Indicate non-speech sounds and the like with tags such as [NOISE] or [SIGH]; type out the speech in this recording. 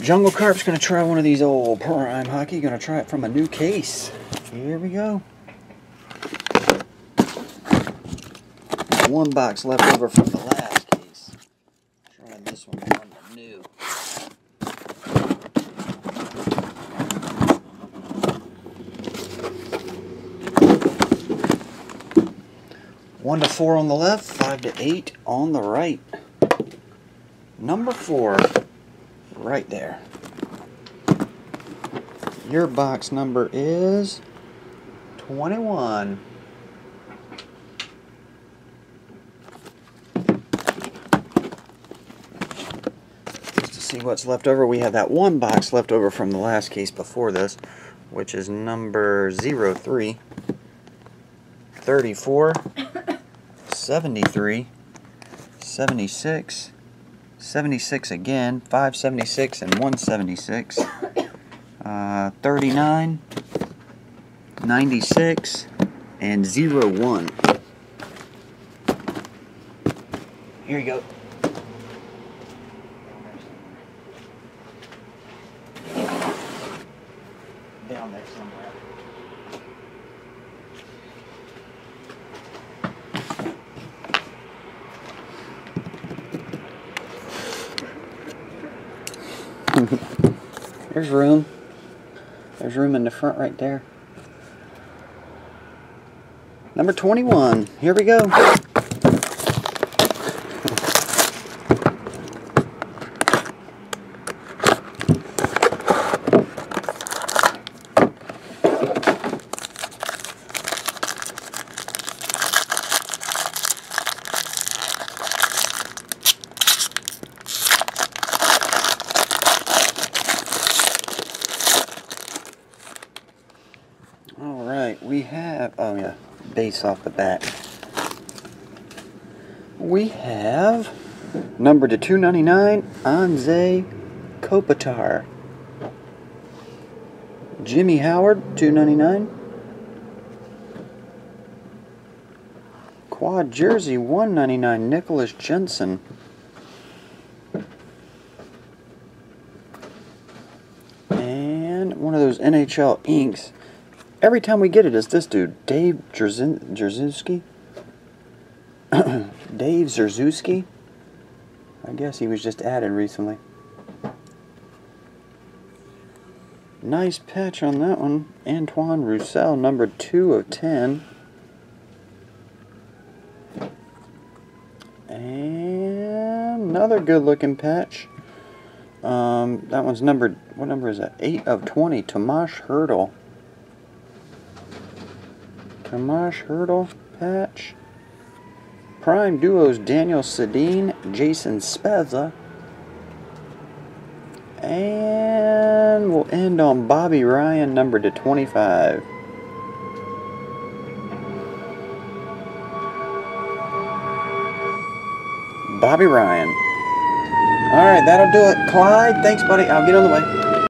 Jungle Carp's gonna try one of these old prime hockey. Gonna try it from a new case. Here we go. One box left over from the last case. Trying this one from the new. One to four on the left, five to eight on the right. Number four, right there. Your box number is 21. Just to see what's left over, we have that one box left over from the last case before this, which is number 03, 34, 73, 76, 76 again, 576 and 176, [COUGHS] uh, 39, 96, and 01. Here you go. Down there somewhere. [LAUGHS] There's room. There's room in the front right there. Number 21. Here we go. All right, we have, oh yeah, base off the back. We have number to 299, Anze Kopitar. Jimmy Howard, 299. Quad jersey, 199, Nicholas Jensen. And one of those NHL inks. Every time we get it, it's this dude, Dave Jerzin-. [CLEARS THROAT] Dave Zerzewski. I guess he was just added recently. Nice patch on that one. Antoine Roussel, number 2 of 10. And another good looking patch. Um, that one's numbered, what number is that? 8 of 20. Tomas Hertl. Tomas Hertl patch. Prime duos Daniel Sedin, Jason Spezza. And we'll end on Bobby Ryan, number to 25. Bobby Ryan. All right, that'll do it. Clyde, thanks, buddy. I'll get on the way.